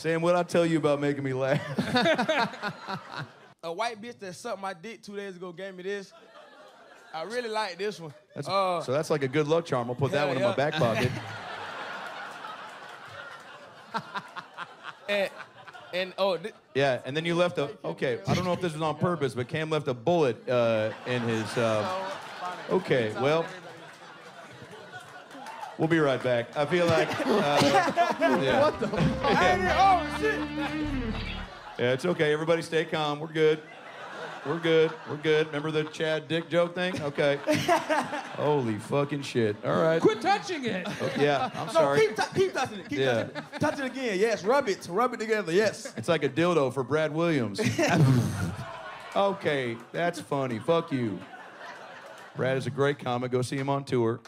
Sam, what I tell you about making me laugh? A white bitch that sucked my dick two days ago gave me this. I really like this one. That's, Uh, so that's like a good luck charm. I'll put that one in my back pocket. and, and oh, thi- Yeah, and then you left a. Okay, I don't know if this was on purpose, but Kam left a bullet uh, in his. Uh, okay, well, we'll be right back. I feel like. Uh, yeah. What the fuck? I oh shit. Yeah, it's okay. Everybody stay calm. We're good. We're good. We're good. Remember the Chad Dick joke thing? Okay. Holy fucking shit. All right. Quit touching it. Yeah, I'm No, sorry. keep, tou- keep touching it. Keep Yeah. touching it. Touch it again. Yes, rub it. Rub it together. Yes. It's like a dildo for Brad Williams. okay, that's funny. Fuck you. Brad is a great comic. Go see him on tour.